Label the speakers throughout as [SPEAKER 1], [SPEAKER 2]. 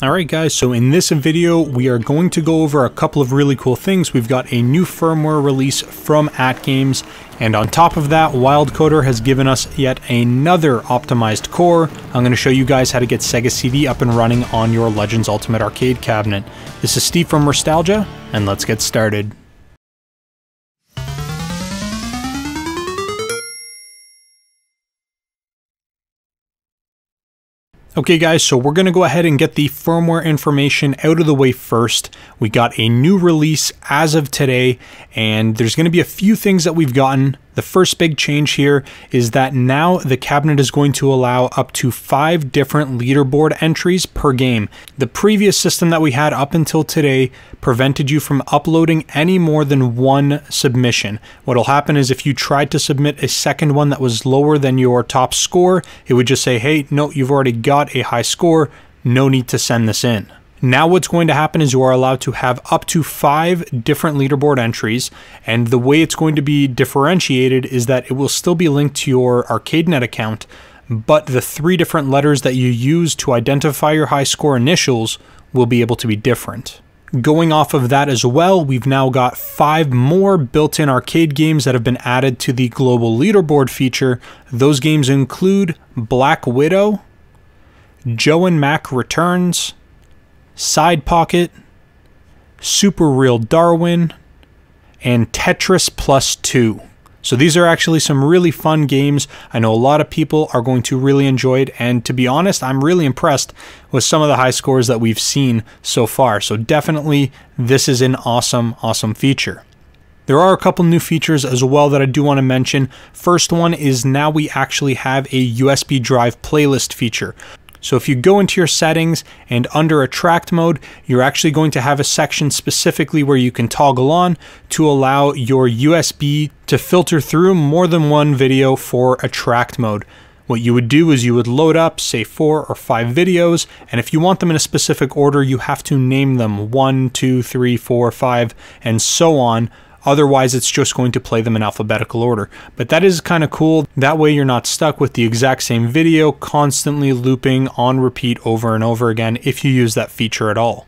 [SPEAKER 1] Alright guys, so in this video we are going to go over a couple of really cool things. We've got a new firmware release from AtGames, and on top of that, WildCoder has given us yet another optimized core. I'm going to show you guys how to get Sega CD up and running on your Legends Ultimate Arcade cabinet. This is Steve from Restalgia, and let's get started. Okay guys, so we're going to go ahead and get the firmware information out of the way first. We got a new release as of today, and there's going to be a few things that we've gotten the first big change here is that now the cabinet is going to allow up to five different leaderboard entries per game. The previous system that we had up until today prevented you from uploading any more than one submission. What'll happen is if you tried to submit a second one that was lower than your top score, it would just say, hey, no, you've already got a high score, no need to send this in. Now what's going to happen is you are allowed to have up to five different leaderboard entries, and the way it's going to be differentiated is that it will still be linked to your ArcadeNet account, but the three different letters that you use to identify your high score initials will be able to be different. Going off of that as well, we've now got five more built in arcade games that have been added to the global leaderboard feature. Those games include Black Widow, Joe and Mac Returns, Side Pocket, Super Real Darwin, and Tetris Plus 2. So these are actually some really fun games. I know a lot of people are going to really enjoy it, and to be honest, I'm really impressed with some of the high scores that we've seen so far. So definitely, this is an awesome, awesome feature. There are a couple new features as well that I do want to mention. First one is now we actually have a USB drive playlist feature. So if you go into your settings and under attract mode, you're actually going to have a section specifically where you can toggle on to allow your USB to filter through more than one video for attract mode. What you would do is you would load up, say, four or five videos, and if you want them in a specific order, you have to name them one, two, three, four, five, and so on Otherwise, it's just going to play them in alphabetical order. But that is kind of cool. That way, you're not stuck with the exact same video constantly looping on repeat over and over again if you use that feature at all.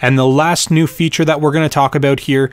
[SPEAKER 1] And the last new feature that we're going to talk about here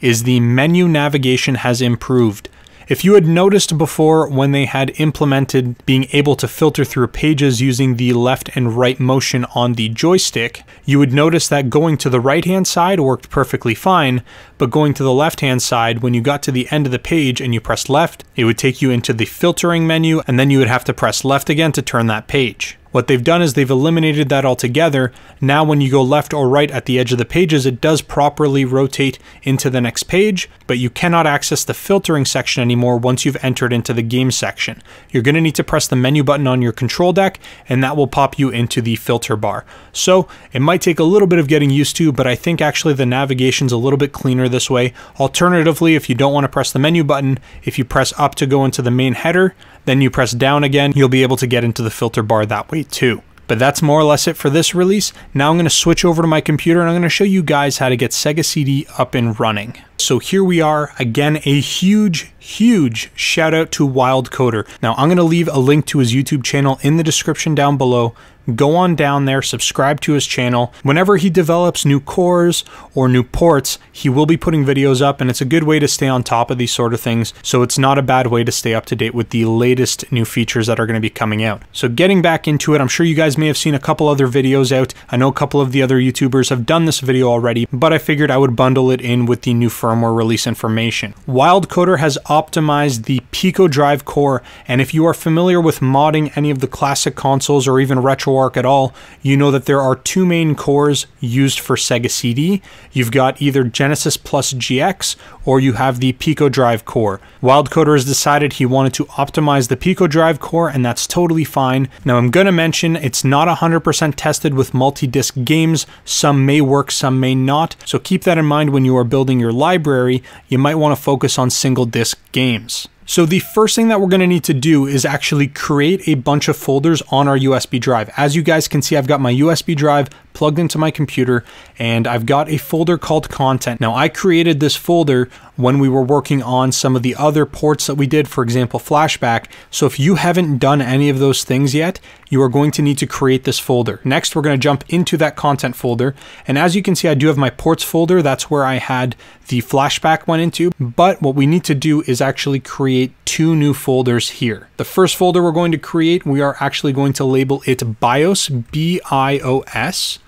[SPEAKER 1] is the menu navigation has improved. If you had noticed before when they had implemented being able to filter through pages using the left and right motion on the joystick, you would notice that going to the right hand side worked perfectly fine, but going to the left hand side, when you got to the end of the page and you pressed left, it would take you into the filtering menu and then you would have to press left again to turn that page. What they've done is they've eliminated that altogether. Now when you go left or right at the edge of the pages, it does properly rotate into the next page, but you cannot access the filtering section anymore once you've entered into the game section. You're going to need to press the menu button on your control deck, and that will pop you into the filter bar. So it might take a little bit of getting used to, but I think actually the navigation's a little bit cleaner this way. Alternatively, if you don't want to press the menu button, if you press up to go into the main header, then you press down again, you'll be able to get into the filter bar that way too. But that's more or less it for this release. Now I'm going to switch over to my computer and I'm going to show you guys how to get Sega CD up and running. So here we are, again, a huge, huge shout out to WildCoder. Now I'm going to leave a link to his YouTube channel in the description down below go on down there, subscribe to his channel. Whenever he develops new cores or new ports, he will be putting videos up, and it's a good way to stay on top of these sort of things. So it's not a bad way to stay up to date with the latest new features that are going to be coming out. So getting back into it, I'm sure you guys may have seen a couple other videos out. I know a couple of the other YouTubers have done this video already, but I figured I would bundle it in with the new firmware release information. WildCoder has optimized the Pico Drive core, and if you are familiar with modding any of the classic consoles or even retro Arch at all, you know that there are two main cores used for Sega CD. You've got either Genesis Plus GX or you have the Pico Drive core. WildCoder has decided he wanted to optimize the Pico Drive core, and that's totally fine. Now, I'm going to mention it's not 100% tested with multi disc games. Some may work, some may not. So keep that in mind when you are building your library. You might want to focus on single disc games. So the first thing that we're going to need to do is actually create a bunch of folders on our USB drive. As you guys can see, I've got my USB drive plugged into my computer and I've got a folder called content. Now I created this folder when we were working on some of the other ports that we did, for example, flashback. So if you haven't done any of those things yet, you are going to need to create this folder. Next, we're going to jump into that content folder. And as you can see, I do have my ports folder. That's where I had the flashback went into. But what we need to do is actually create two new folders here. The first folder we're going to create, we are actually going to label it BIOS, B-I-O-S.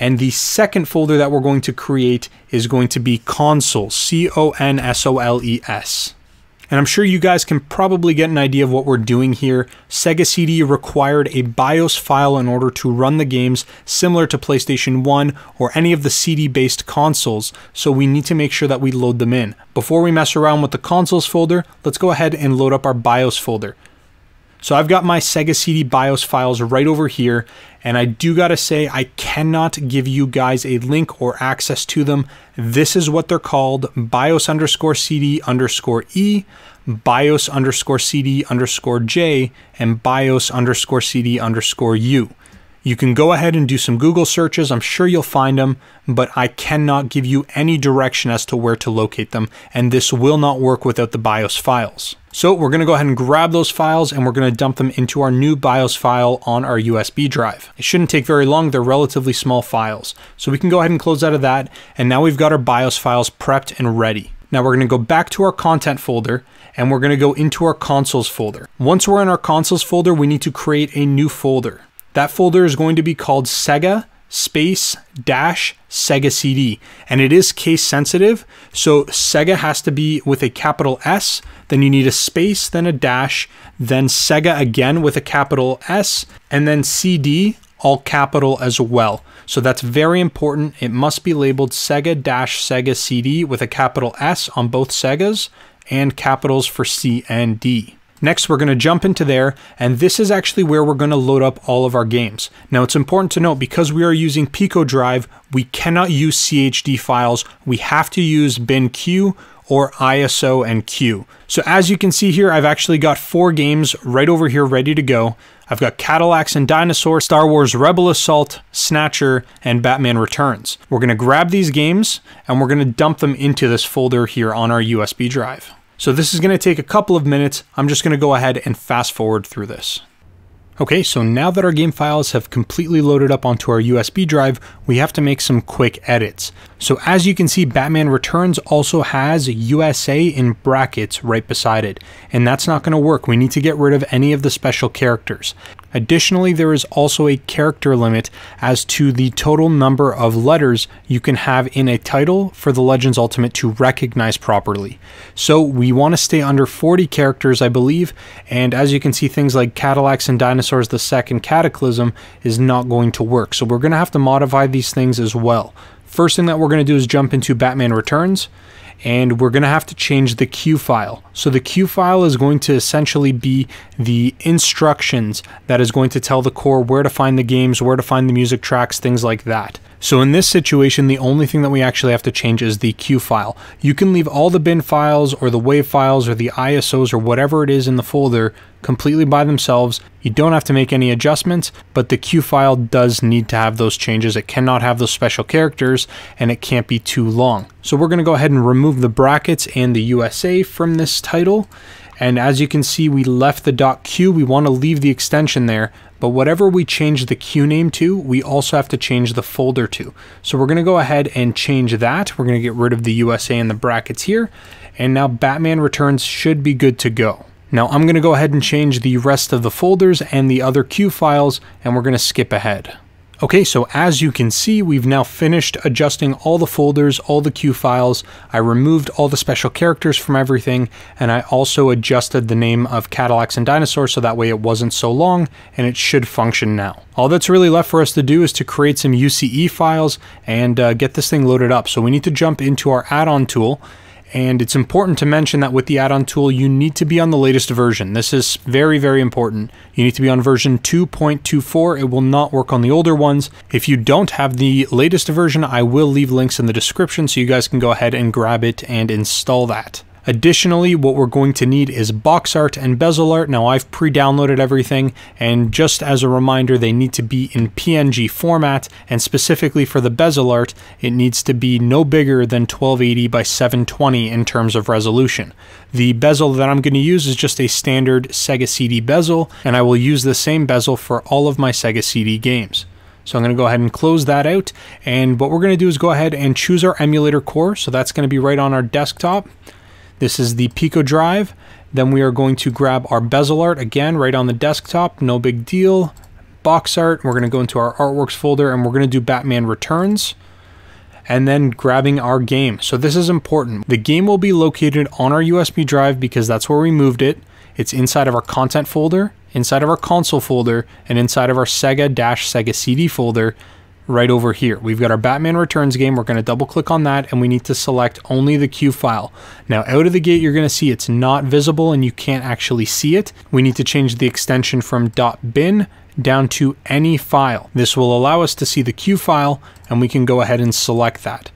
[SPEAKER 1] And the second folder that we're going to create is going to be console, C O N S O L E S. And I'm sure you guys can probably get an idea of what we're doing here. Sega CD required a BIOS file in order to run the games similar to PlayStation 1 or any of the CD based consoles, so we need to make sure that we load them in. Before we mess around with the consoles folder, let's go ahead and load up our BIOS folder. So I've got my Sega CD BIOS files right over here, and I do gotta say, I cannot give you guys a link or access to them. This is what they're called BIOS underscore CD underscore E, BIOS underscore CD underscore J, and BIOS underscore CD underscore U. You can go ahead and do some Google searches. I'm sure you'll find them, but I cannot give you any direction as to where to locate them, and this will not work without the BIOS files. So we're going to go ahead and grab those files and we're going to dump them into our new BIOS file on our USB drive. It shouldn't take very long. They're relatively small files. So we can go ahead and close out of that. And now we've got our BIOS files prepped and ready. Now we're going to go back to our content folder and we're going to go into our consoles folder. Once we're in our consoles folder, we need to create a new folder. That folder is going to be called Sega space dash Sega CD. And it is case sensitive. So Sega has to be with a capital S, then you need a space, then a dash, then Sega again with a capital S, and then CD all capital as well. So that's very important. It must be labeled Sega dash Sega CD with a capital S on both Segas and capitals for C and D. Next, we're going to jump into there, and this is actually where we're going to load up all of our games. Now, it's important to note, because we are using Pico Drive, we cannot use CHD files. We have to use BIN/CUE or ISO and CUE. So as you can see here, I've actually got four games right over here ready to go. I've got Cadillacs and Dinosaurs, Star Wars Rebel Assault, Snatcher, and Batman Returns. We're going to grab these games and we're going to dump them into this folder here on our USB drive. So this is going to take a couple of minutes. I'm just going to go ahead and fast forward through this. Okay, so now that our game files have completely loaded up onto our USB drive, we have to make some quick edits. So as you can see, Batman Returns also has USA in brackets right beside it, and that's not going to work. We need to get rid of any of the special characters. Additionally, there is also a character limit as to the total number of letters you can have in a title for the Legends Ultimate to recognize properly. So we want to stay under 40 characters, I believe, and as you can see, things like Cadillacs and Dinosaurs the Second Cataclysm is not going to work. So we're going to have to modify these things as well. First thing that we're going to do is jump into Batman Returns and we're going to have to change the cue file. So the cue file is going to essentially be the instructions that is going to tell the core where to find the games, where to find the music tracks, things like that. So in this situation, the only thing that we actually have to change is the cue file. You can leave all the bin files or the WAV files or the ISOs or whatever it is in the folder completely by themselves. You don't have to make any adjustments, but the cue file does need to have those changes. It cannot have those special characters and it can't be too long. So we're going to go ahead and remove the brackets and the USA from this title. And as you can see, we left the .cue. We want to leave the extension there, but whatever we change the cue name to, we also have to change the folder to. So we're going to go ahead and change that. We're going to get rid of the USA and the brackets here. And now Batman Returns should be good to go. Now I'm going to go ahead and change the rest of the folders and the other cue files, and we're going to skip ahead. Okay, so as you can see, we've now finished adjusting all the folders, all the cue files. I removed all the special characters from everything, and I also adjusted the name of Cadillacs and Dinosaurs so that way it wasn't so long, and it should function now. All that's really left for us to do is to create some UCE files and uh, get this thing loaded up. So we need to jump into our add-on tool, and it's important to mention that with the add-on tool, you need to be on the latest version. This is very, very important. You need to be on version 2.24. It will not work on the older ones. If you don't have the latest version, I will leave links in the description so you guys can go ahead and grab it and install that. Additionally, what we're going to need is box art and bezel art. Now I've pre-downloaded everything and just as a reminder, they need to be in PNG format and specifically for the bezel art, it needs to be no bigger than 1280 by 720 in terms of resolution. The bezel that I'm going to use is just a standard Sega CD bezel and I will use the same bezel for all of my Sega CD games. So I'm going to go ahead and close that out. And what we're going to do is go ahead and choose our emulator core. So that's going to be right on our desktop. This is the Pico drive. Then we are going to grab our bezel art again right on the desktop. No big deal. Box art. We're going to go into our artworks folder and we're going to do Batman Returns. And then grabbing our game. So this is important. The game will be located on our USB drive because that's where we moved it. It's inside of our content folder, inside of our console folder, and inside of our Sega-Sega CD folder right over here. We've got our Batman Returns game. We're going to double click on that and we need to select only the cue file. Now out of the gate, you're going to see it's not visible and you can't actually see it. We need to change the extension from .bin down to any file. This will allow us to see the cue file and we can go ahead and select that.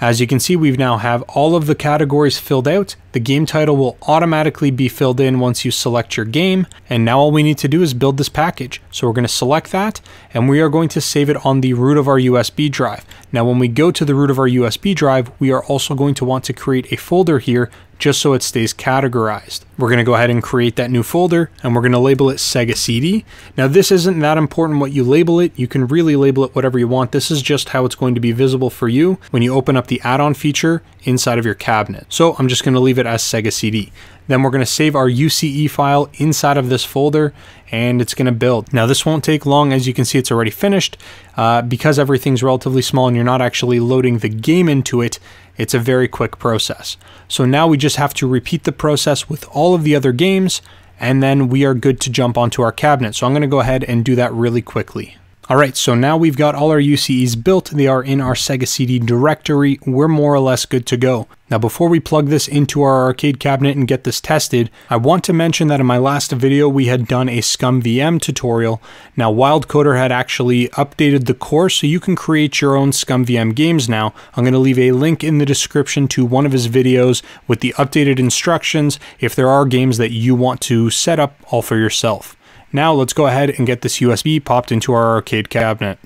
[SPEAKER 1] As you can see, we've now have all of the categories filled out. The game title will automatically be filled in once you select your game. And now all we need to do is build this package. So we're going to select that and we are going to save it on the root of our USB drive. Now, when we go to the root of our USB drive, we are also going to want to create a folder here just so it stays categorized. We're going to go ahead and create that new folder and we're going to label it Sega CD. Now this isn't that important what you label it. You can really label it whatever you want. This is just how it's going to be visible for you when you open up the add-on feature inside of your cabinet. So I'm just going to leave it as Sega CD. Then we're going to save our UCE file inside of this folder and it's going to build. Now this won't take long. As you can see, it's already finished. Uh, because everything's relatively small and you're not actually loading the game into it, it's a very quick process. So now we just have to repeat the process with all of the other games and then we are good to jump onto our cabinet. So I'm going to go ahead and do that really quickly. Alright, so now we've got all our UCEs built, they are in our Sega CD directory, we're more or less good to go. Now before we plug this into our arcade cabinet and get this tested, I want to mention that in my last video we had done a ScummVM tutorial. Now WildCoder had actually updated the course so you can create your own ScummVM games now. I'm going to leave a link in the description to one of his videos with the updated instructions if there are games that you want to set up all for yourself. Now let's go ahead and get this USB popped into our arcade cabinet.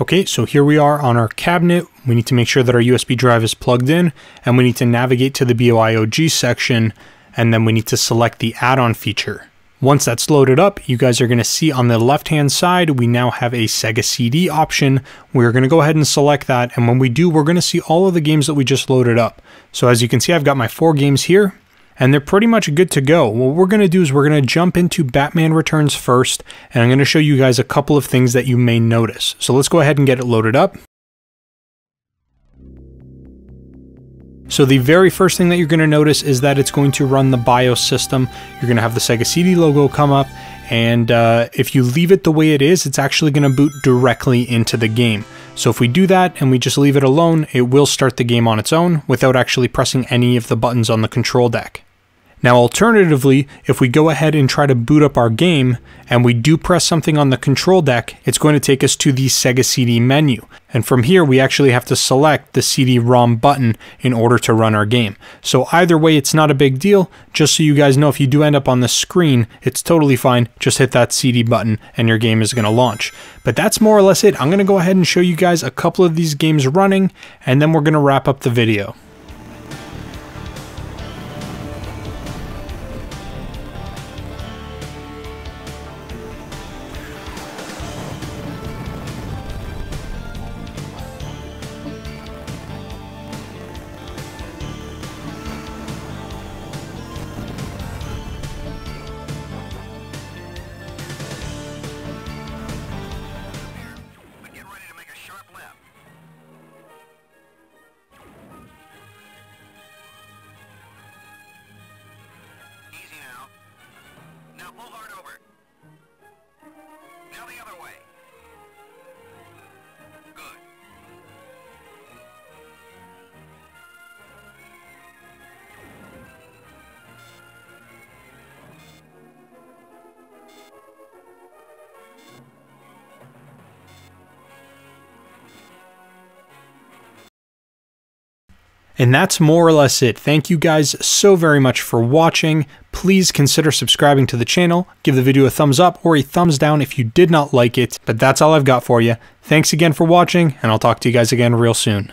[SPEAKER 1] Okay, so here we are on our cabinet. We need to make sure that our USB drive is plugged in and we need to navigate to the BYOG section and then we need to select the add-on feature. Once that's loaded up, you guys are going to see on the left hand side, we now have a Sega CD option. We're going to go ahead and select that. And when we do, we're going to see all of the games that we just loaded up. So as you can see, I've got my four games here and they're pretty much good to go. What we're going to do is we're going to jump into Batman Returns first, and I'm going to show you guys a couple of things that you may notice. So let's go ahead and get it loaded up. So the very first thing that you're going to notice is that it's going to run the BIOS system. You're going to have the Sega CD logo come up, and uh, if you leave it the way it is, it's actually going to boot directly into the game. So if we do that and we just leave it alone, it will start the game on its own without actually pressing any of the buttons on the control deck. Now alternatively, if we go ahead and try to boot up our game and we do press something on the control deck, it's going to take us to the Sega CD menu. And from here, we actually have to select the CD-ROM button in order to run our game. So either way, it's not a big deal. Just so you guys know, if you do end up on the screen, it's totally fine. Just hit that CD button and your game is going to launch. But that's more or less it. I'm going to go ahead and show you guys a couple of these games running, and then we're going to wrap up the video. sharp left. Easy now. Now pull hard over. And that's more or less it. Thank you guys so very much for watching. Please consider subscribing to the channel, give the video a thumbs up or a thumbs down if you did not like it. But that's all I've got for you. Thanks again for watching, and I'll talk to you guys again real soon.